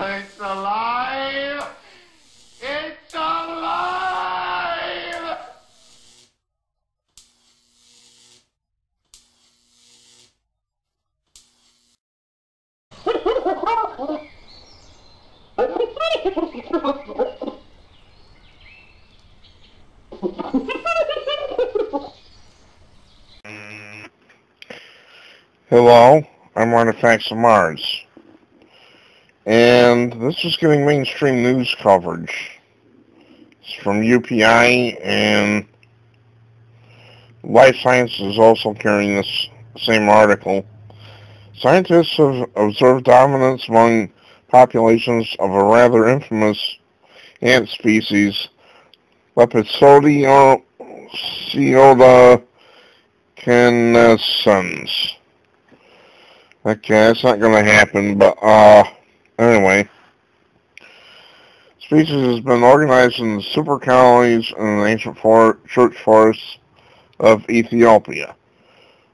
It's alive! It's alive! Hello, I'm Artifacts of Mars. And this is getting mainstream news coverage. It's from UPI and Live Science is also carrying this same article. Scientists have observed dominance among populations of a rather infamous ant species, Lepidopsiota canescens. Okay, that's not going to happen, but, uh, anyway. Species has been organized in super colonies in the ancient for church forests of Ethiopia.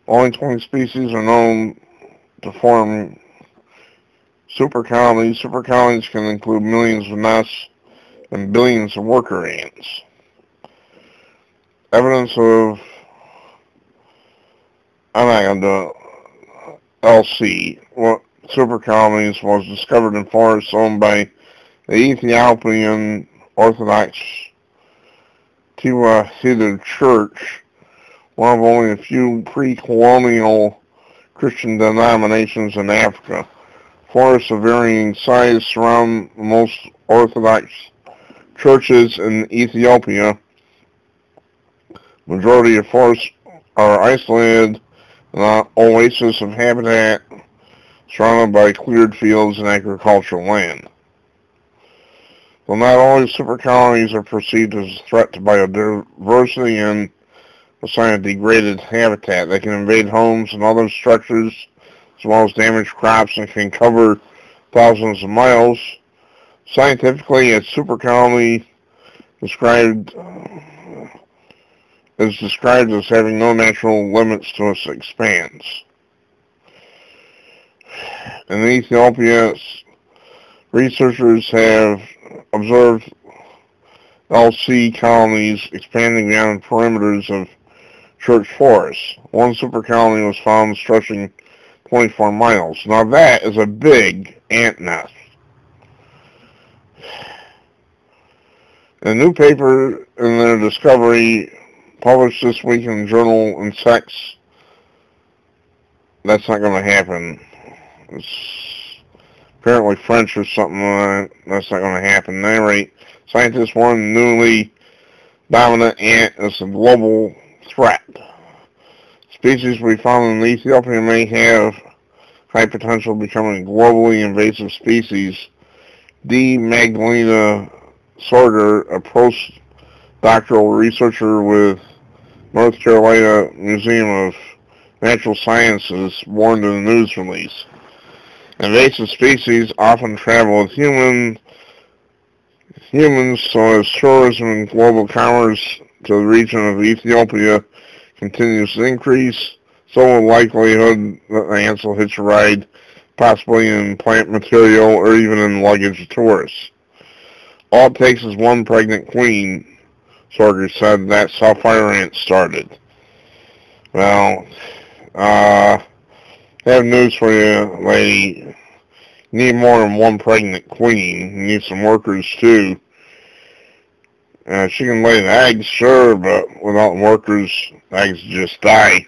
Only 20 species are known to form super colonies. Super colonies can include millions of nests and billions of worker ants. Evidence of I'm not to do it. LC, what super colonies was discovered in forests owned by the Ethiopian Orthodox Tewahedo Church, one of only a few pre-colonial Christian denominations in Africa. Forests of varying size surround most Orthodox churches in Ethiopia. Majority of forests are isolated an oasis of habitat surrounded by cleared fields and agricultural land. Though not all super colonies are perceived as a threat to biodiversity and assign a degraded habitat, they can invade homes and other structures as well as damage crops and can cover thousands of miles. Scientifically, a super colony described is described as having no natural limits to its expanse. In Ethiopia, researchers have observed LC colonies expanding beyond perimeters of church forests. One super colony was found stretching 24 miles. Now that is a big ant nest. A new paper in their discovery published this week in the journal Insects. That's not going to happen. It's apparently French or something. Uh, that's not going to happen. At any rate, scientists warn the newly dominant ant is a global threat. Species we found in Ethiopia may have high potential becoming globally invasive species. D. Magdalena Sorger, a postdoctoral researcher with North Carolina Museum of Natural Sciences warned in a news release. Invasive species often travel with human, humans, so as tourism and global commerce to the region of Ethiopia continues to increase, so the likelihood that the ants will hitch a ride, possibly in plant material or even in luggage of tourists. All it takes is one pregnant queen Sorger said that's how fire ants started. Well, uh, I have news for you. You need more than one pregnant queen. You need some workers, too. Uh, she can lay the eggs, sure, but without workers, eggs just die.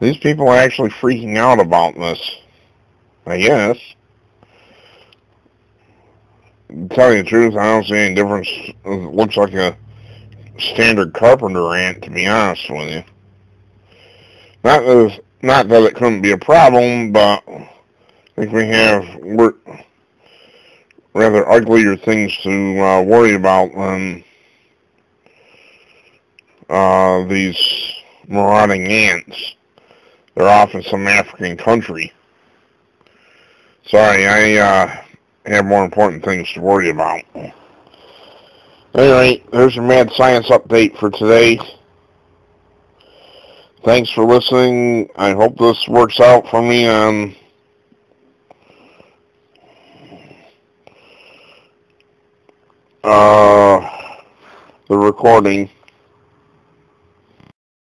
These people are actually freaking out about this. I guess tell you the truth, I don't see any difference. It looks like a standard carpenter ant, to be honest with you. Not that, not that it couldn't be a problem, but I think we have rather uglier things to uh, worry about than uh, these marauding ants. They're off in some African country. Sorry, I uh, have more important things to worry about. Anyway, there's your mad science update for today. Thanks for listening. I hope this works out for me on uh, the recording.